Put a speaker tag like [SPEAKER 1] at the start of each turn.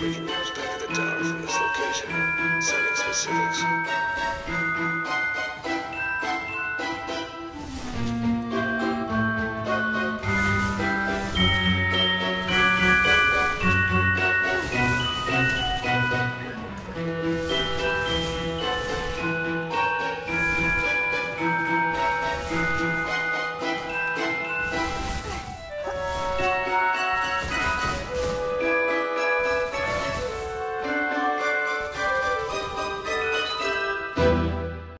[SPEAKER 1] We can use back at the tower from this location. Sending specifics.